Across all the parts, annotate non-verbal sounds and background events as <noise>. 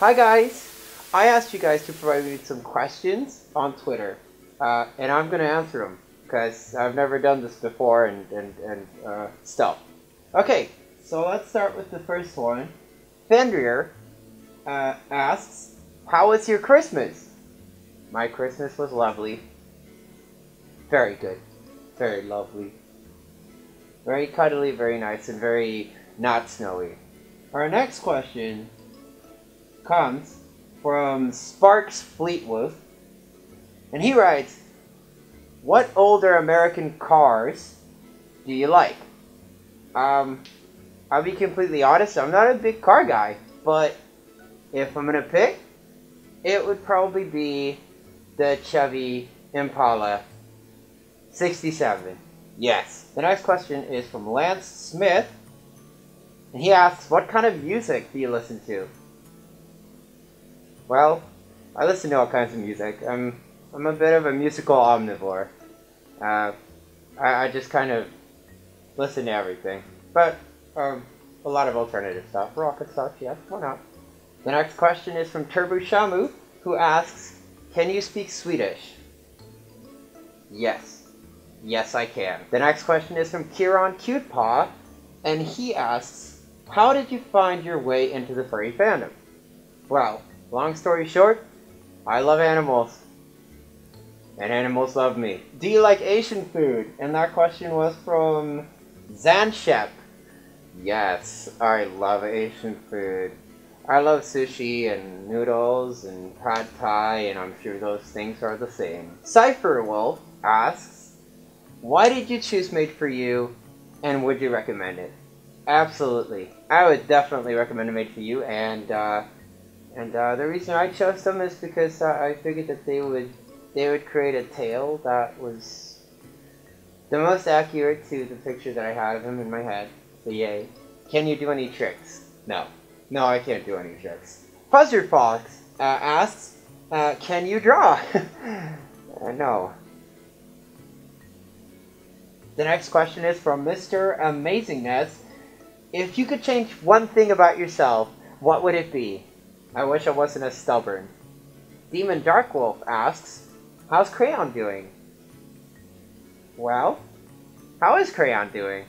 Hi guys! I asked you guys to provide me with some questions on Twitter, uh, and I'm going to answer them because I've never done this before and, and, and uh, stuff. Okay, so let's start with the first one. Fenrir uh, asks, How was your Christmas? My Christmas was lovely. Very good. Very lovely. Very cuddly, very nice, and very not snowy. Our next question comes from Sparks Fleetwood, and he writes, "What older American cars do you like?" Um, I'll be completely honest. I'm not a big car guy, but if I'm gonna pick, it would probably be the Chevy Impala 67. Yes. The next question is from Lance Smith, and he asks, "What kind of music do you listen to?" Well, I listen to all kinds of music. I'm I'm a bit of a musical omnivore. Uh, I, I just kind of listen to everything, but um, a lot of alternative stuff, rock and stuff. Yeah, why not? The next question is from Turbo Shamu, who asks, "Can you speak Swedish?" Yes, yes, I can. The next question is from Kieran Cutepaw, and he asks, "How did you find your way into the furry fandom?" Well, Long story short, I love animals. And animals love me. Do you like Asian food? And that question was from Zanshep. Yes, I love Asian food. I love sushi and noodles and pad thai, and I'm sure those things are the same. Cypher Wolf asks, Why did you choose Made for You, and would you recommend it? Absolutely. I would definitely recommend Made for You, and uh, and uh, the reason I chose them is because uh, I figured that they would they would create a tail that was the most accurate to the picture that I had of him in my head. So yay. Can you do any tricks? No. No, I can't do any tricks. Buzzard Fox uh, asks, uh, can you draw? <laughs> Uh, no. The next question is from Mr. Amazingness. If you could change one thing about yourself, what would it be? I wish I wasn't as stubborn. Demon Dark Wolf asks, How's Crayon doing? Well, how is Crayon doing?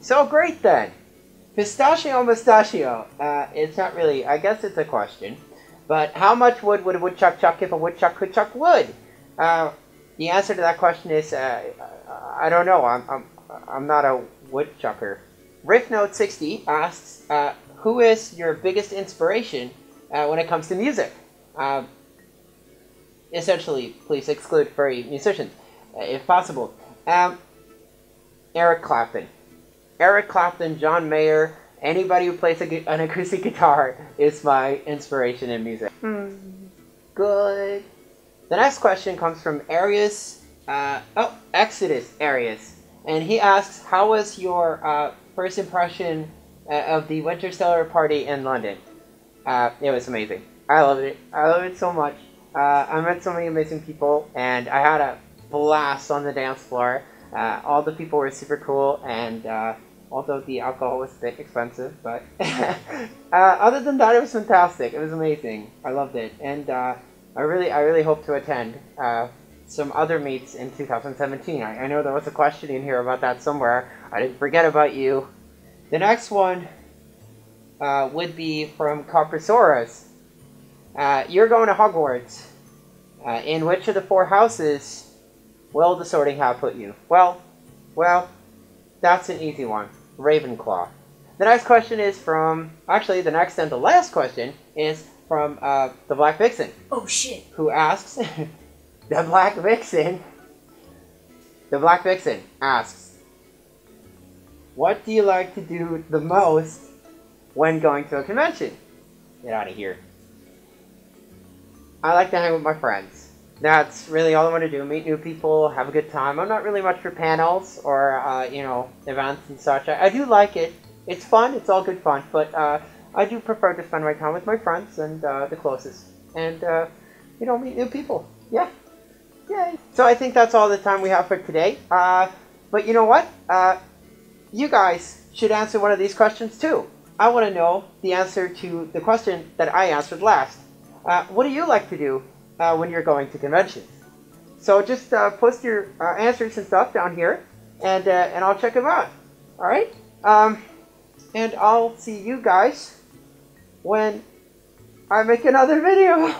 So great then! Pistachio mustachio. Uh, it's not really, I guess it's a question. But how much wood would a woodchuck chuck if a woodchuck could chuck wood? Uh, the answer to that question is, uh, I don't know. I'm, I'm, I'm not a woodchucker. RiffNote60 asks, uh, who is your biggest inspiration uh, when it comes to music? Uh, essentially, please exclude furry musicians, uh, if possible. Um, Eric Clapton. Eric Clapton, John Mayer, anybody who plays a, an acoustic <laughs> guitar is my inspiration in music. Hmm. Good. The next question comes from Arius. Uh, oh, Exodus Arius. And he asks, how was your uh, first impression uh, of the Winter Stellar Party in London. Uh, it was amazing. I loved it. I loved it so much. Uh, I met so many amazing people, and I had a blast on the dance floor. Uh, all the people were super cool, and uh, although the alcohol was a bit expensive, but <laughs> uh, other than that, it was fantastic. It was amazing. I loved it, and I really, I really hope to attend some other meets in 2017. I, I, know there was a question in here about that somewhere. I didn't forget about you. The next one uh, would be from Coprosaurus. Uh, you're going to Hogwarts. Uh, in which of the four houses will the Sorting Hat put you? Well, well, that's an easy one. Ravenclaw. The next question is from, actually, the next and the last question is from uh, the Black Vixen. Oh shit. Who asks, <laughs> The Black Vixen. The Black Vixen asks, What do you like to do the most when going to a convention? Get out of here. I like to hang with my friends. That's really all I want to do. Meet new people, have a good time. I'm not really much for panels or, uh, you know, events and such. I, I, do like it. It's fun. It's all good fun. But uh, I do prefer to spend my time with my friends and uh, the closest. And, uh, you know, meet new people. Yeah. Yay. So I think that's all the time we have for today. Uh, but you know what? Uh, you guys should answer one of these questions too. I want to know the answer to the question that I answered last. Uh, what do you like to do uh, when you're going to conventions? So just uh, post your uh, answers and stuff down here, and and I'll check them out. All right. Um, and I'll see you guys when I make another <laughs> video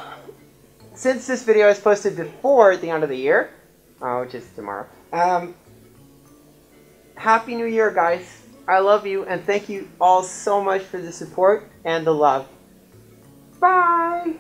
since this video is posted before the end of the year, uh, which is tomorrow, um, Happy New Year, guys. I love you, and thank you all so much for the support and the love. Bye!